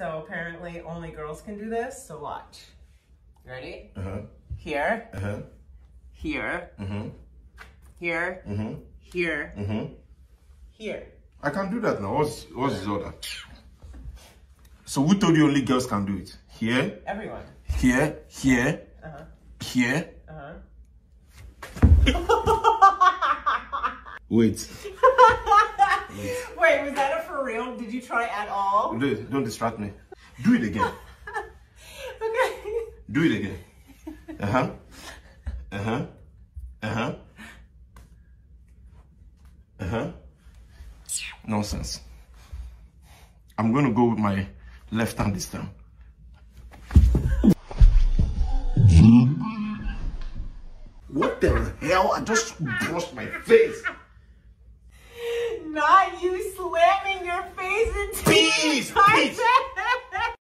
so apparently only girls can do this. So watch. Ready? Uh huh. Here, Uh huh. here, Mhm. here, Mhm. here, Mhm. here. I can do that now. What's what's this order? So who told you only girls can do it? Here, Everyone. here, here, Uh-huh. here. Uh-huh. Wait. Wait, was that a for real? Did you try at all? Don't, don't distract me. Do it again. Okay. Do it again. Uh huh. Uh huh. Uh huh. Uh huh. Nonsense. I'm going to go with my left hand this time. What the hell? I just brushed my face. Not you